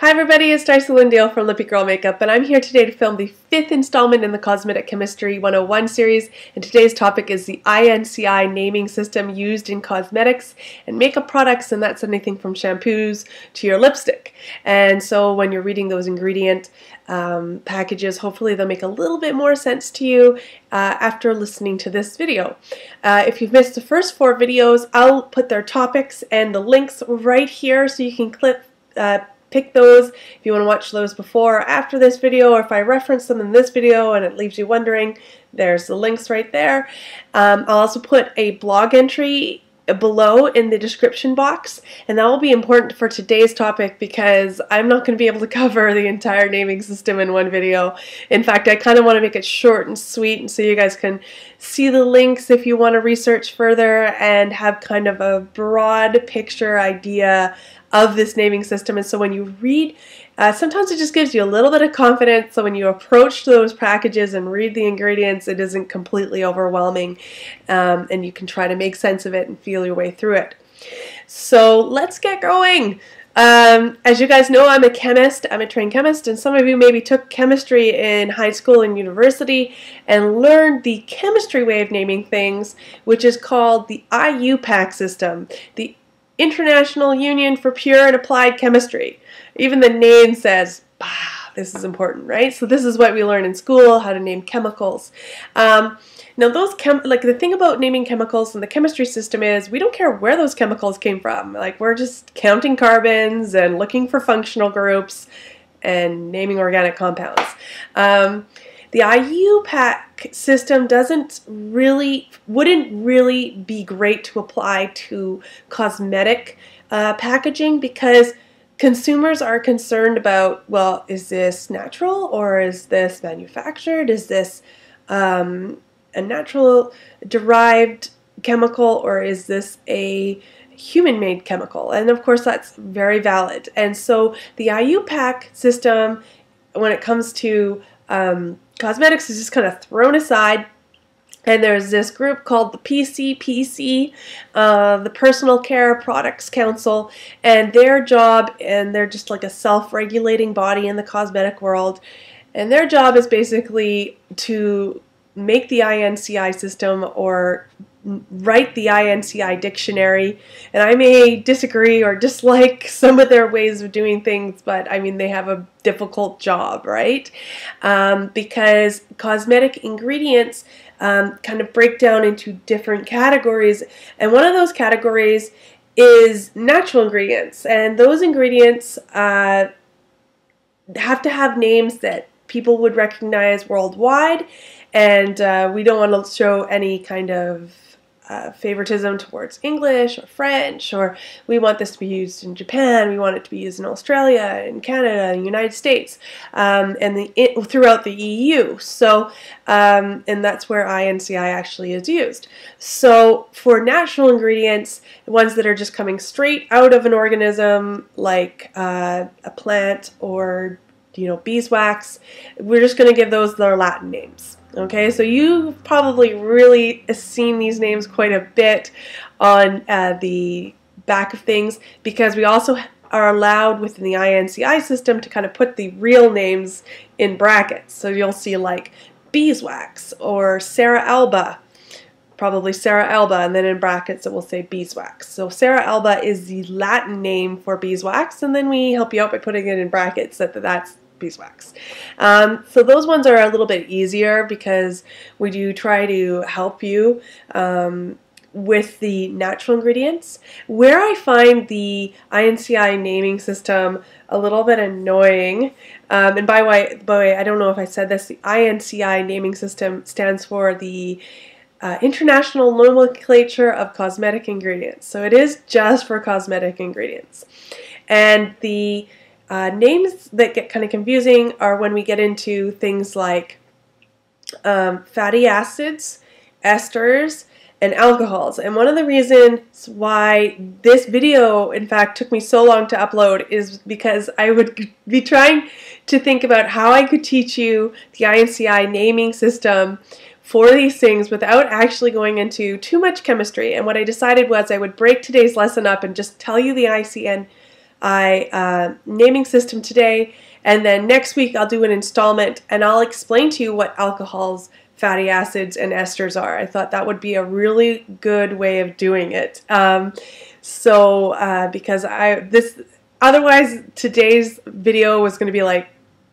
Hi everybody, it's Darcy Lindale from Lippy Girl Makeup and I'm here today to film the fifth installment in the Cosmetic Chemistry 101 series and today's topic is the INCI naming system used in cosmetics and makeup products and that's anything from shampoos to your lipstick. And so when you're reading those ingredient um, packages, hopefully they'll make a little bit more sense to you uh, after listening to this video. Uh, if you've missed the first four videos, I'll put their topics and the links right here so you can click uh, pick those if you want to watch those before or after this video or if I reference them in this video and it leaves you wondering there's the links right there. Um, I'll also put a blog entry below in the description box and that will be important for today's topic because I'm not going to be able to cover the entire naming system in one video. In fact, I kind of want to make it short and sweet and so you guys can see the links if you want to research further and have kind of a broad picture idea of this naming system. And so when you read, uh, sometimes it just gives you a little bit of confidence. So when you approach those packages and read the ingredients, it isn't completely overwhelming um, and you can try to make sense of it and feel your way through it. So let's get going. Um, as you guys know, I'm a chemist. I'm a trained chemist, and some of you maybe took chemistry in high school and university and learned the chemistry way of naming things, which is called the IUPAC system. The International Union for Pure and Applied Chemistry. Even the name says, bah, this is important, right? So this is what we learn in school, how to name chemicals. Um, now those chem like the thing about naming chemicals in the chemistry system is we don't care where those chemicals came from. Like we're just counting carbons and looking for functional groups and naming organic compounds. Um, the IUPAC system doesn't really, wouldn't really be great to apply to cosmetic uh, packaging because consumers are concerned about, well, is this natural or is this manufactured? Is this um, a natural derived chemical or is this a human made chemical? And of course, that's very valid. And so the IUPAC system, when it comes to um, cosmetics is just kind of thrown aside. And there's this group called the PCPC, uh, the Personal Care Products Council, and their job, and they're just like a self-regulating body in the cosmetic world, and their job is basically to make the INCI system or write the INCI dictionary, and I may disagree or dislike some of their ways of doing things, but I mean, they have a difficult job, right? Um, because cosmetic ingredients um, kind of break down into different categories, and one of those categories is natural ingredients, and those ingredients uh, have to have names that people would recognize worldwide, and uh, we don't want to show any kind of uh, favoritism towards English or French, or we want this to be used in Japan, we want it to be used in Australia, in Canada, in the United States, um, and the, it, throughout the EU. So, um, and that's where INCI actually is used. So, for natural ingredients, ones that are just coming straight out of an organism, like uh, a plant or you know beeswax, we're just going to give those their Latin names. Okay, so you've probably really seen these names quite a bit on uh, the back of things because we also are allowed within the INCI system to kind of put the real names in brackets. So you'll see like beeswax or Cera Alba, probably Cera Alba, and then in brackets it will say beeswax. So Cera Alba is the Latin name for beeswax, and then we help you out by putting it in brackets that that's beeswax. Um, so those ones are a little bit easier because we do try to help you um, with the natural ingredients. Where I find the INCI naming system a little bit annoying, um, and by way, by way, I don't know if I said this, the INCI naming system stands for the uh, International Nomenclature of Cosmetic Ingredients. So it is just for cosmetic ingredients. And the uh, names that get kind of confusing are when we get into things like um, fatty acids, esters, and alcohols. And one of the reasons why this video, in fact, took me so long to upload is because I would be trying to think about how I could teach you the INCI naming system for these things without actually going into too much chemistry. And what I decided was I would break today's lesson up and just tell you the ICN uh, naming system today, and then next week I'll do an installment and I'll explain to you what alcohols, fatty acids, and esters are. I thought that would be a really good way of doing it. Um, so uh, because I this otherwise today's video was going to be like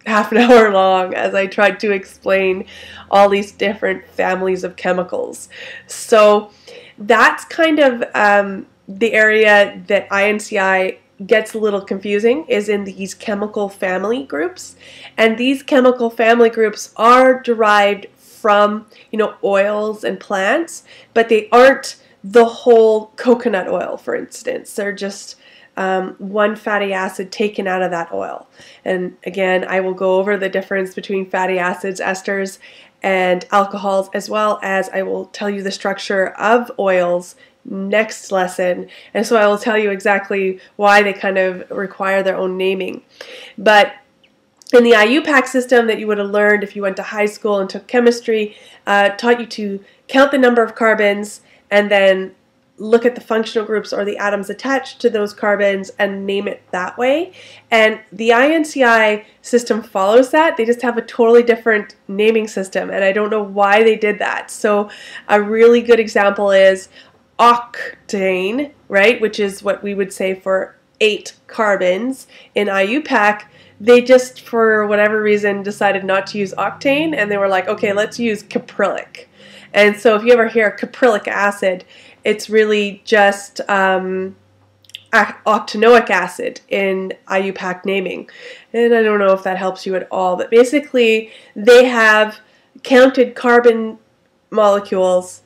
half an hour long as I tried to explain all these different families of chemicals. So that's kind of um, the area that INCI gets a little confusing is in these chemical family groups. And these chemical family groups are derived from, you know, oils and plants, but they aren't the whole coconut oil, for instance. They're just um, one fatty acid taken out of that oil. And again, I will go over the difference between fatty acids, esters, and alcohols, as well as I will tell you the structure of oils next lesson. And so I will tell you exactly why they kind of require their own naming. But in the IUPAC system that you would have learned if you went to high school and took chemistry, uh, taught you to count the number of carbons and then look at the functional groups or the atoms attached to those carbons and name it that way. And the INCI system follows that. They just have a totally different naming system, and I don't know why they did that. So, a really good example is octane, right, which is what we would say for eight carbons in IUPAC. They just, for whatever reason, decided not to use octane, and they were like, okay, let's use caprylic. And so, if you ever hear caprylic acid, it's really just um, octanoic acid in IUPAC naming. And I don't know if that helps you at all, but basically they have counted carbon molecules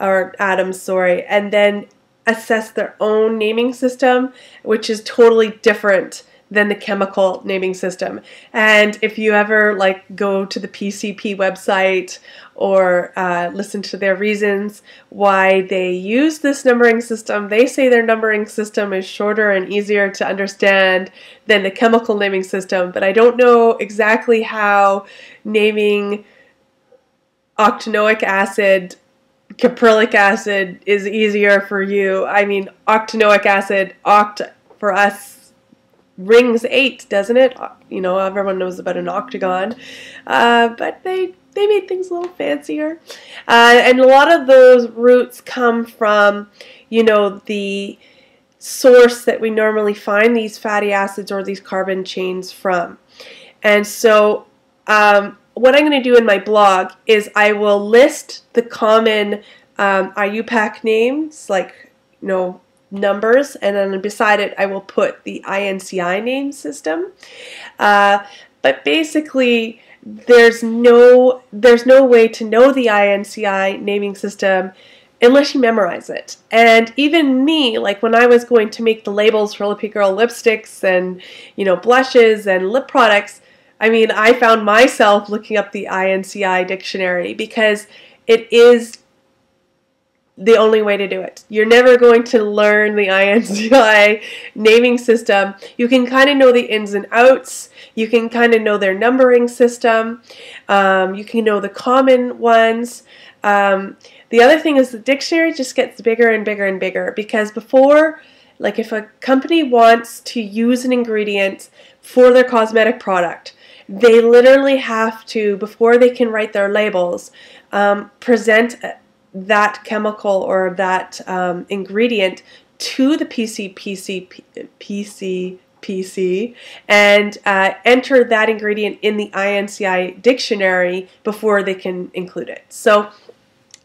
or atoms, sorry, and then assess their own naming system, which is totally different than the chemical naming system. And if you ever like go to the PCP website or uh, listen to their reasons why they use this numbering system, they say their numbering system is shorter and easier to understand than the chemical naming system. But I don't know exactly how naming octanoic acid caprylic acid is easier for you. I mean, octanoic acid, oct for us rings eight, doesn't it? You know, everyone knows about an octagon, uh, but they they made things a little fancier, uh, and a lot of those roots come from, you know, the source that we normally find these fatty acids or these carbon chains from, and so. Um, what I'm going to do in my blog is I will list the common um, IUPAC names, like you know numbers and then beside it I will put the INCI name system. Uh, but basically there's no there's no way to know the INCI naming system unless you memorize it. And even me, like when I was going to make the labels for Lippy Girl lipsticks and you know blushes and lip products, I mean I found myself looking up the INCI dictionary because it is the only way to do it. You're never going to learn the INCI naming system. You can kind of know the ins and outs. You can kind of know their numbering system. Um, you can know the common ones. Um, the other thing is the dictionary just gets bigger and bigger and bigger because before, like if a company wants to use an ingredient for their cosmetic product, they literally have to, before they can write their labels, um, present that chemical or that um, ingredient to the PC, PC, PC, PC and uh, enter that ingredient in the INCI dictionary before they can include it. So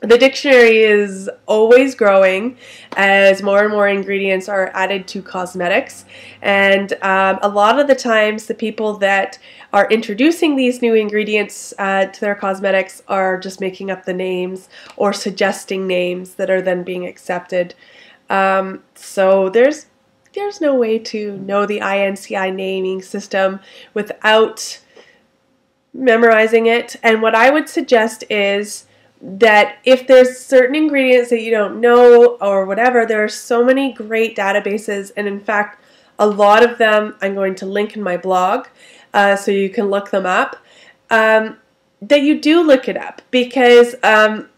the dictionary is always growing as more and more ingredients are added to cosmetics. And um, a lot of the times, the people that are introducing these new ingredients uh, to their cosmetics are just making up the names or suggesting names that are then being accepted. Um, so there's there's no way to know the INCI naming system without memorizing it. And what I would suggest is that if there's certain ingredients that you don't know or whatever, there are so many great databases, and in fact, a lot of them I'm going to link in my blog uh, so you can look them up. Um, that you do look it up because um,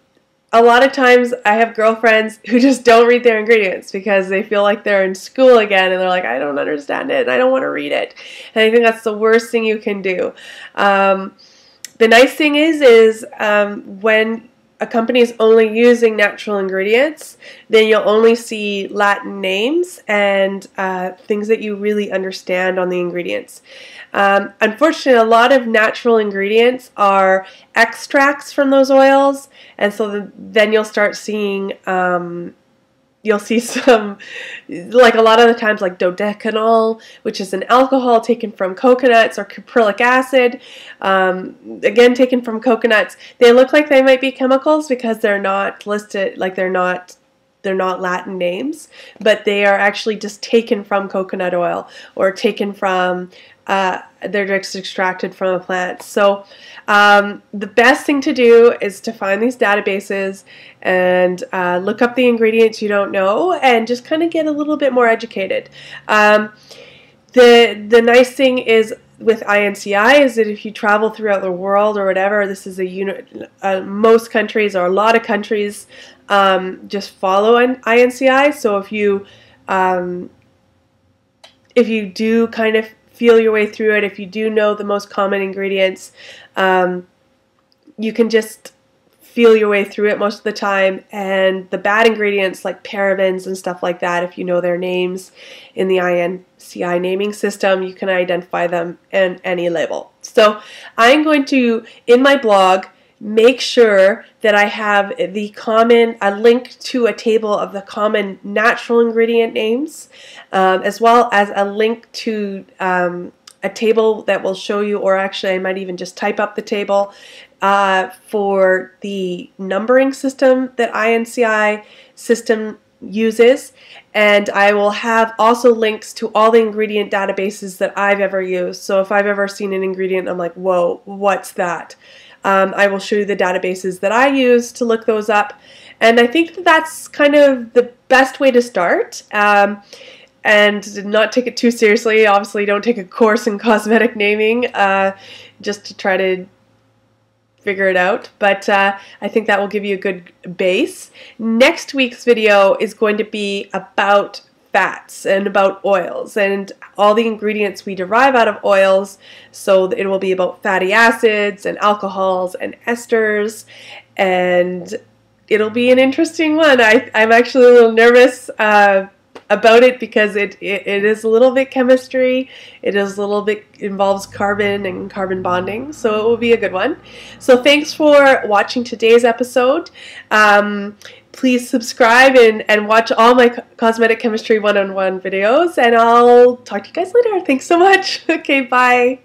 a lot of times I have girlfriends who just don't read their ingredients because they feel like they're in school again and they're like, I don't understand it and I don't want to read it. And I think that's the worst thing you can do. Um, the nice thing is, is um, when a company is only using natural ingredients, then you'll only see Latin names and uh, things that you really understand on the ingredients. Um, unfortunately, a lot of natural ingredients are extracts from those oils, and so the, then you'll start seeing um, you'll see some, like a lot of the times, like dodecanol, which is an alcohol taken from coconuts, or caprylic acid, um, again taken from coconuts. They look like they might be chemicals because they're not listed, like they're not they're not Latin names, but they are actually just taken from coconut oil or taken from uh, they're just extracted from a plant. So um, the best thing to do is to find these databases and uh, look up the ingredients you don't know and just kind of get a little bit more educated. Um, the the nice thing is with INCI is that if you travel throughout the world or whatever, this is a unit. Uh, most countries or a lot of countries um, just follow an INCI. So if you um, if you do kind of feel your way through it, if you do know the most common ingredients, um, you can just feel your way through it most of the time. And the bad ingredients like parabens and stuff like that, if you know their names in the INCI naming system, you can identify them in any label. So I'm going to, in my blog, make sure that I have the common, a link to a table of the common natural ingredient names, um, as well as a link to um, a table that will show you, or actually I might even just type up the table uh, for the numbering system that INCI system uses and I will have also links to all the ingredient databases that I've ever used. So if I've ever seen an ingredient, I'm like, whoa, what's that? Um, I will show you the databases that I use to look those up. And I think that that's kind of the best way to start. Um, and not take it too seriously. Obviously, don't take a course in cosmetic naming uh, just to try to figure it out. But uh, I think that will give you a good base. Next week's video is going to be about fats and about oils and all the ingredients we derive out of oils. So it will be about fatty acids and alcohols and esters and it'll be an interesting one. I, I'm actually a little nervous uh, about it because it, it, it is a little bit chemistry. It is a little bit involves carbon and carbon bonding, so it will be a good one. So thanks for watching today's episode. Um, please subscribe and, and watch all my Cosmetic Chemistry one-on-one videos, and I'll talk to you guys later. Thanks so much. okay, bye.